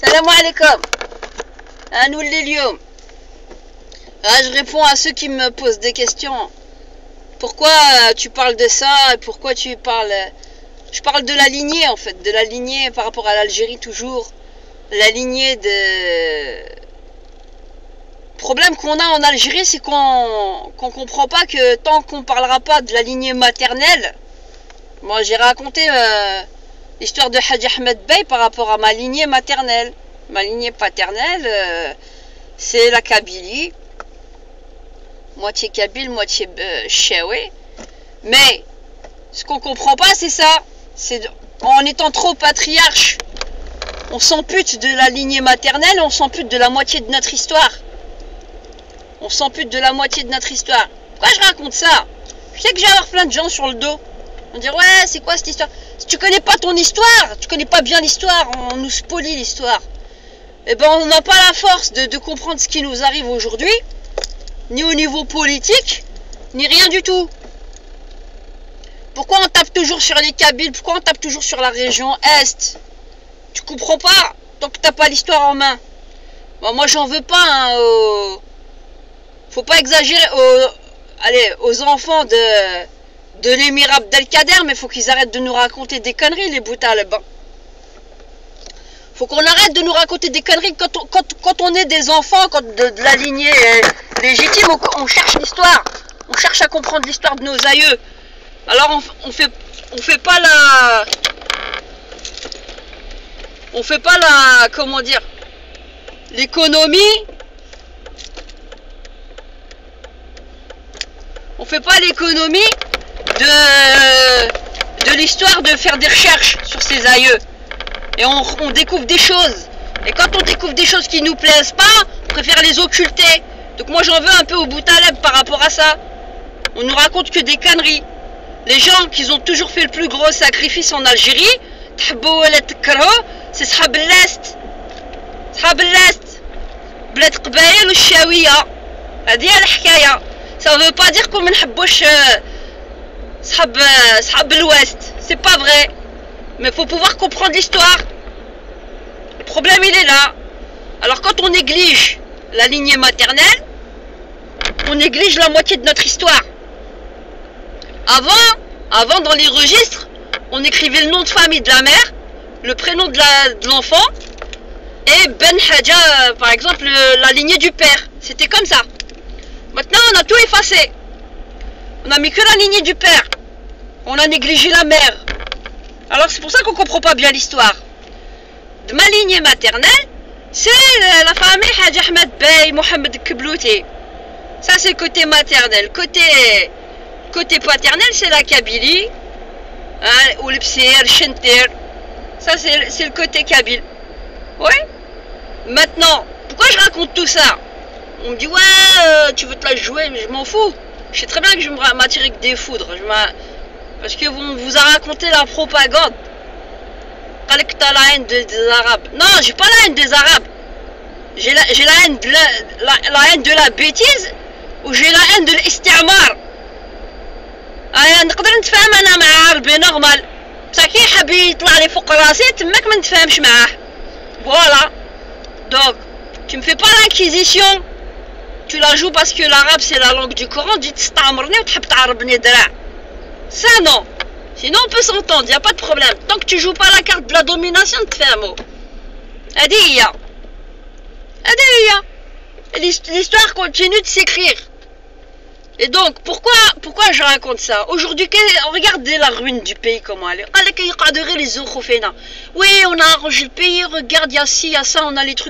Salam alaikum. Ah, je réponds à ceux qui me posent des questions. Pourquoi euh, tu parles de ça Pourquoi tu parles euh, Je parle de la lignée en fait, de la lignée par rapport à l'Algérie toujours, la lignée de problème qu'on a en Algérie, c'est qu'on qu comprend pas que tant qu'on ne parlera pas de la lignée maternelle, moi j'ai raconté euh, l'histoire de Hadj Ahmed Bey par rapport à ma lignée maternelle. Ma lignée paternelle, euh, c'est la Kabylie, moitié Kabyle, moitié euh, Mais ce qu'on comprend pas, c'est ça. En étant trop patriarche, on s'ampute de la lignée maternelle, on s'ampute de la moitié de notre histoire on s'ampute de la moitié de notre histoire. Pourquoi je raconte ça? Je sais que j'ai avoir plein de gens sur le dos. On dire ouais, c'est quoi cette histoire? Si tu connais pas ton histoire, tu connais pas bien l'histoire, on nous spolie l'histoire. Eh ben, on n'a pas la force de, comprendre ce qui nous arrive aujourd'hui, ni au niveau politique, ni rien du tout. Pourquoi on tape toujours sur les Kabyles? Pourquoi on tape toujours sur la région Est? Tu comprends pas? Tant que t'as pas l'histoire en main. Moi, j'en veux pas hein, faut pas exagérer allez, aux enfants de, de l'émir Abdelkader, mais faut qu'ils arrêtent de nous raconter des conneries, les boutalibs. Faut qu'on arrête de nous raconter des conneries quand on, quand, on est des enfants, quand de, la lignée légitime, on, cherche l'histoire. On cherche à comprendre l'histoire de nos aïeux. Alors on, on fait on fait pas la on fait pas la comment dire l'économie on fait pas l'économie de, l'histoire de faire des recherches sur ses aïeux. Et on, découvre des choses. Et quand on découvre des choses qui ne nous plaisent pas, on préfère les occulter. Donc moi j'en veux un peu au bout à par rapport à ça. On nous raconte que des conneries. Les gens qui ont toujours fait le plus gros sacrifice en Algérie, c'est Sahab l'Est. Sahab l'Est. Bled Qbaïl ou Shawiya. Ça veut pas dire qu'on ne pas Sahab euh, l'Ouest. C'est pas vrai. Mais faut pouvoir comprendre l'histoire. Le problème, il est là. Alors quand on néglige la lignée maternelle, on néglige la moitié de notre histoire. Avant, avant dans les registres, on écrivait le nom de famille de la mère, le prénom de l'enfant, et Ben Hadja, euh, par exemple, la lignée du père. C'était comme ça. Maintenant, on a tout effacé. On a mis que la lignée du père. On a négligé la mère. Alors c'est pour ça qu'on comprend pas bien l'histoire. De ma lignée maternelle, c'est la famille Hadj Ahmed Bey Mohamed Kiblouti. Ça c'est côté maternel. Côté, paternel, c'est la Kabylie. Hein, ou le Psir. Ça c'est le côté kabyle. Oui Maintenant, pourquoi je raconte tout ça? On me dit ouais, euh, tu veux te la jouer, mais je m'en fous. Je sais très bien que je vais m'attirer que des foudres. Parce que vous vous a raconté la propagande. que t'as la haine des, Arabes. Non, j'ai pas la haine des Arabes. J'ai la, la, haine de la, la, haine de la bêtise ou j'ai la haine de l'istimar. نقدر نتفاهم انا مع عربي نورمال بصح كي يحب يطلع لي فوق راسي تماك ما نتفاهمش معاه فوالا دونك tu me fais pas l'inquisition tu la joues parce que l'arabe c'est la langue du Coran, dites ça non. Sinon on peut s'entendre, n'y a pas de problème. Tant que tu joues pas la carte de la domination, tu fais un mot. Adiya. L'histoire continue de s'écrire. Et donc, pourquoi, pourquoi je raconte ça? Aujourd'hui, regardez la ruine du pays, comment elle est. Oui, on a arrangé le pays, regarde, il y a ci, il y a ça, on a les trucs.